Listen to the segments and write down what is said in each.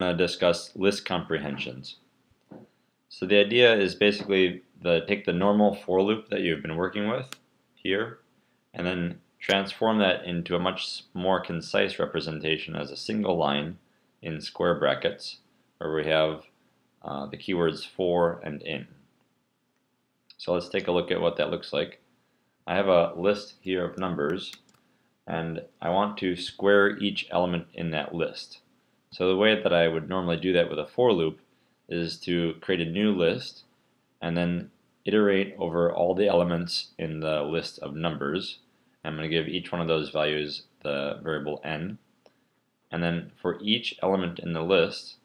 going to discuss list comprehensions. So the idea is basically the take the normal for loop that you've been working with here and then transform that into a much more concise representation as a single line in square brackets where we have uh, the keywords for and in. So let's take a look at what that looks like. I have a list here of numbers and I want to square each element in that list. So the way that I would normally do that with a for loop is to create a new list and then iterate over all the elements in the list of numbers. I'm going to give each one of those values the variable n. And then for each element in the list,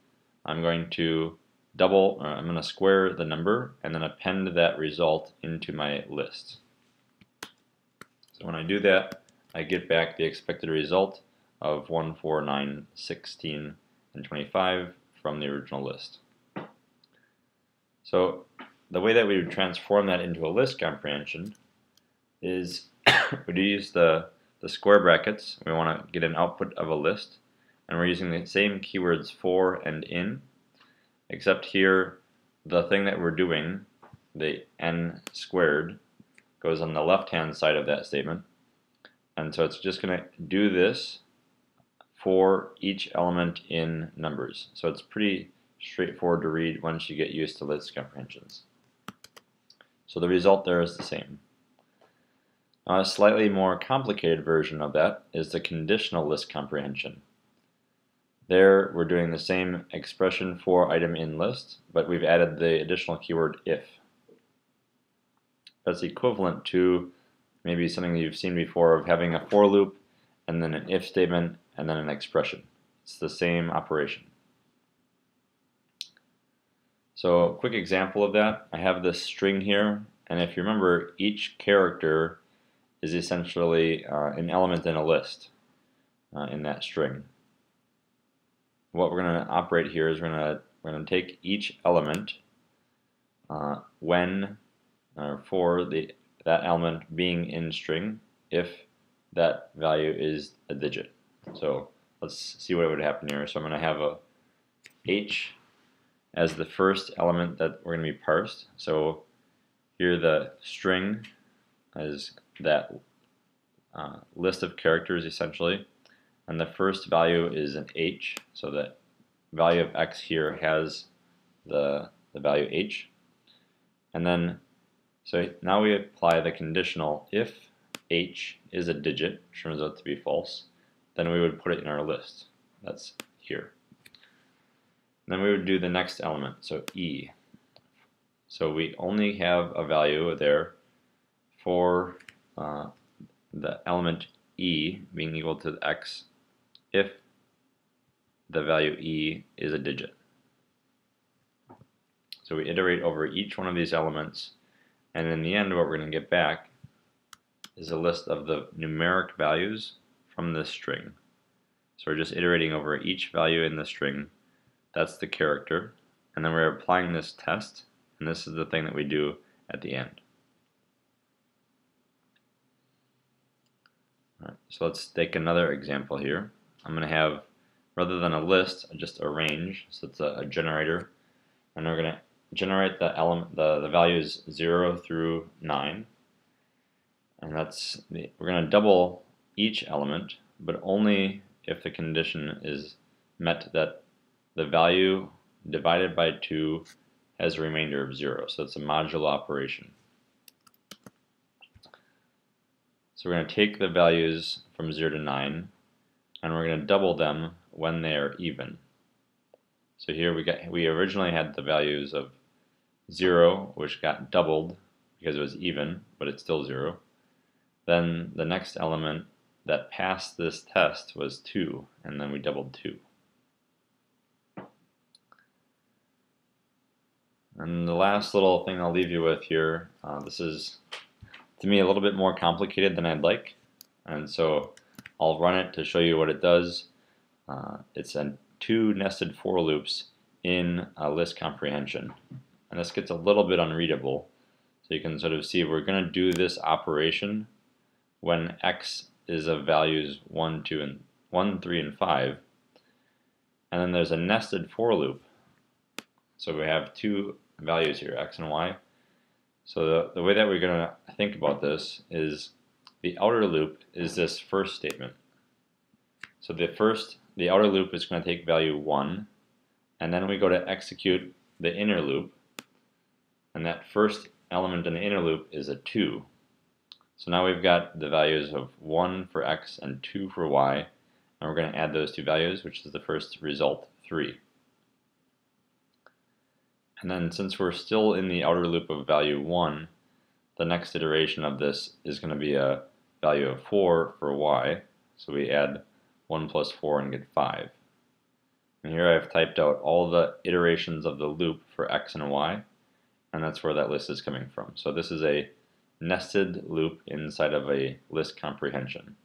I'm going to double, or I'm going to square the number and then append that result into my list. So when I do that, I get back the expected result of 1, 4, 9, 16, and 25 from the original list. So the way that we would transform that into a list comprehension is we use the, the square brackets. We want to get an output of a list. And we're using the same keywords for and in, except here the thing that we're doing, the n squared, goes on the left-hand side of that statement. And so it's just going to do this for each element in numbers. So it's pretty straightforward to read once you get used to list comprehensions. So the result there is the same. Now a slightly more complicated version of that is the conditional list comprehension. There we're doing the same expression for item in list, but we've added the additional keyword if. That's equivalent to maybe something that you've seen before of having a for loop and then an if statement and then an expression. It's the same operation. So a quick example of that, I have this string here, and if you remember, each character is essentially uh, an element in a list uh, in that string. What we're going to operate here is we're going to we're going to take each element uh, when or for the that element being in string if that value is a digit. So let's see what would happen here. So I'm going to have a h as the first element that we're going to be parsed. So here the string is that uh, list of characters essentially. And the first value is an h, so the value of x here has the, the value h. And then, so now we apply the conditional if h is a digit, turns out to be false, then we would put it in our list. That's here. Then we would do the next element, so E. So we only have a value there for uh, the element E being equal to X if the value E is a digit. So we iterate over each one of these elements and in the end what we're going to get back is a list of the numeric values from this string. So we're just iterating over each value in the string that's the character. And then we're applying this test, and this is the thing that we do at the end. so let's take another example here. I'm going to have, rather than a list, just a range. So it's a, a generator. And we're going to generate the element, the, the values 0 through 9. And that's, the, we're going to double each element, but only if the condition is met that the value divided by 2 has a remainder of 0. So it's a modulo operation. So we're going to take the values from 0 to 9 and we're going to double them when they are even. So here we got we originally had the values of 0 which got doubled because it was even but it's still 0. Then the next element that passed this test was 2 and then we doubled 2. And the last little thing I'll leave you with here, uh, this is to me a little bit more complicated than I'd like. And so I'll run it to show you what it does. Uh, it's a two nested for loops in a list comprehension. And this gets a little bit unreadable. So you can sort of see we're going to do this operation when x is of values 1, 2, and 1, 3, and 5. And then there's a nested for loop. So we have two values here, x and y. So the, the way that we're going to think about this is the outer loop is this first statement. So the first, the outer loop is going to take value 1, and then we go to execute the inner loop, and that first element in the inner loop is a 2. So now we've got the values of 1 for x and 2 for y, and we're going to add those two values, which is the first result, 3. And then since we're still in the outer loop of value 1, the next iteration of this is going to be a value of 4 for y. So we add 1 plus 4 and get 5. And here I've typed out all the iterations of the loop for x and y, and that's where that list is coming from. So this is a nested loop inside of a list comprehension.